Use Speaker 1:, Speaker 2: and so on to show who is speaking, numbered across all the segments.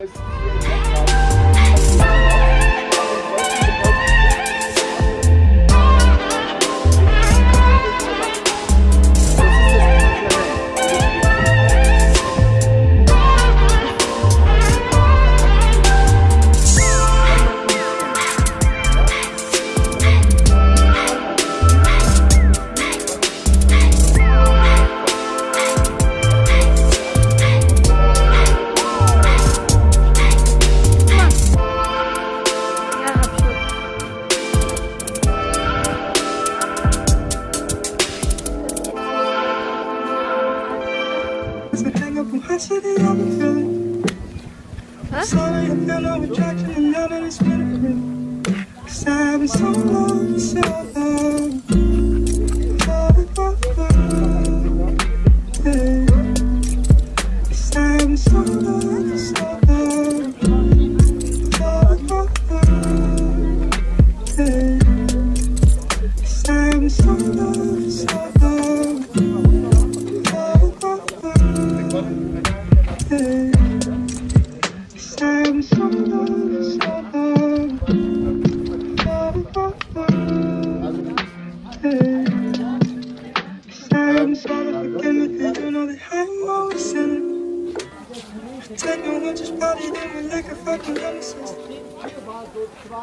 Speaker 1: As I've. Sorry, I feel no attraction, and now that it's really real. Cause I've been so long, so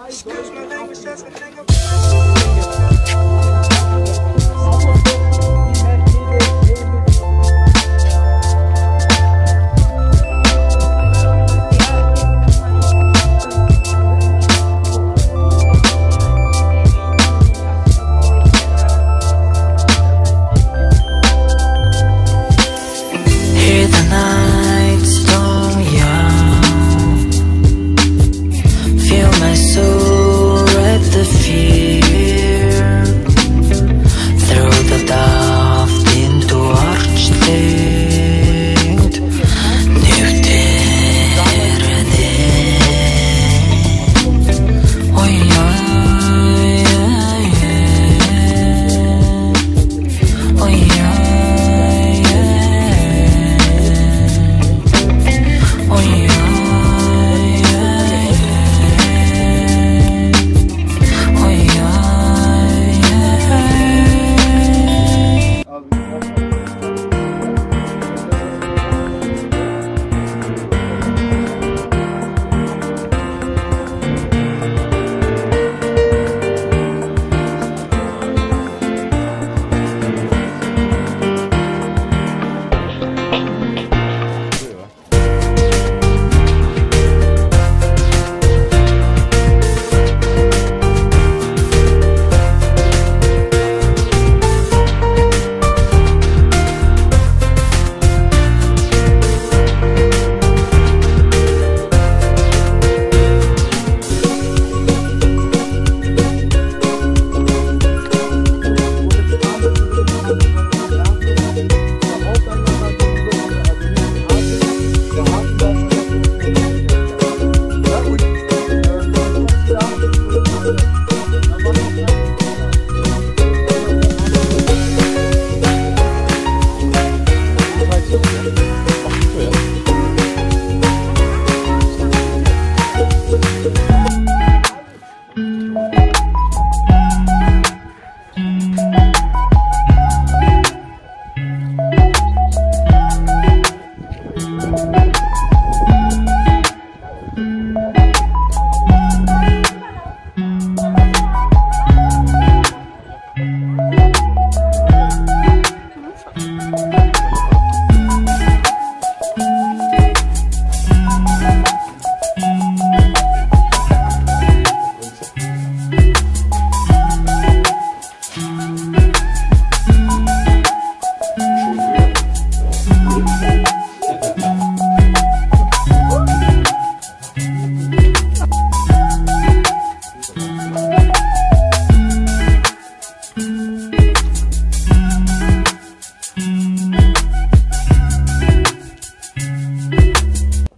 Speaker 1: Excuse my language, that's a thing I'm